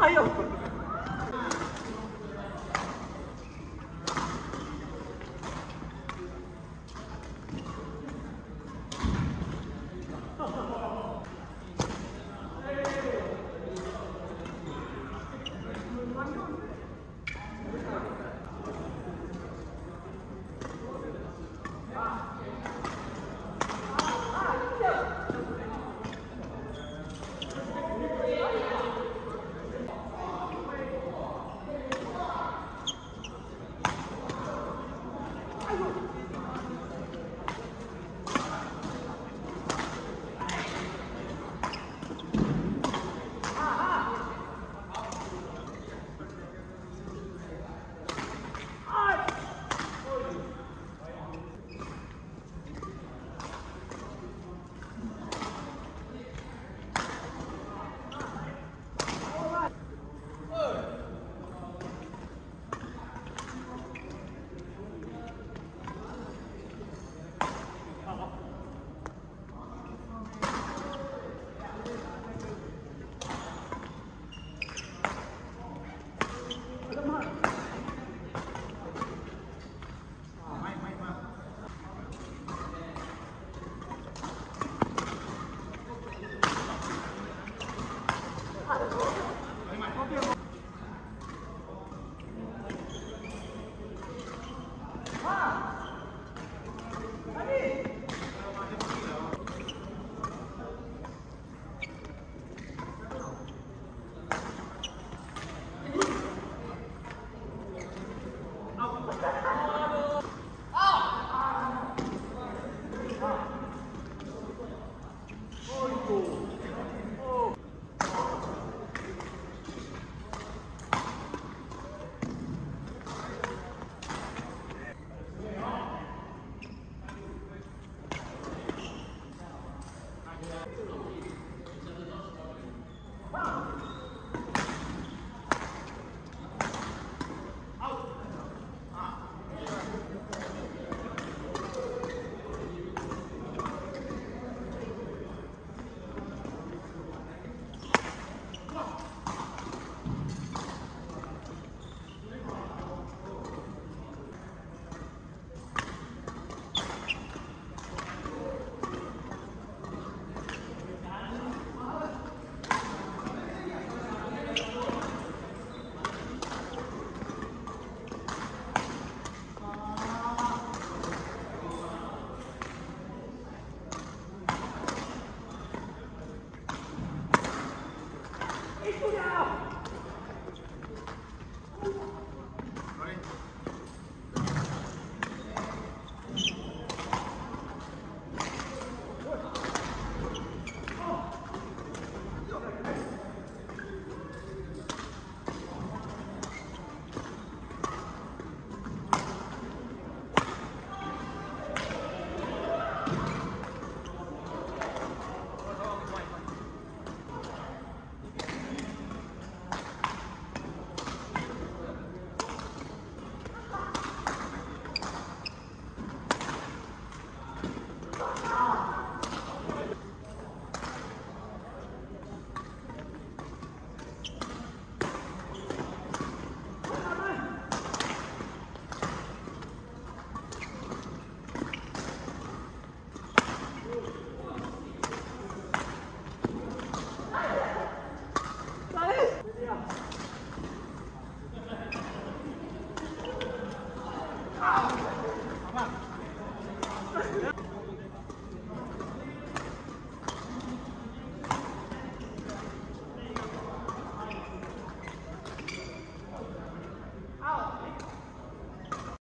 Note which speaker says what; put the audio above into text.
Speaker 1: 哎呦！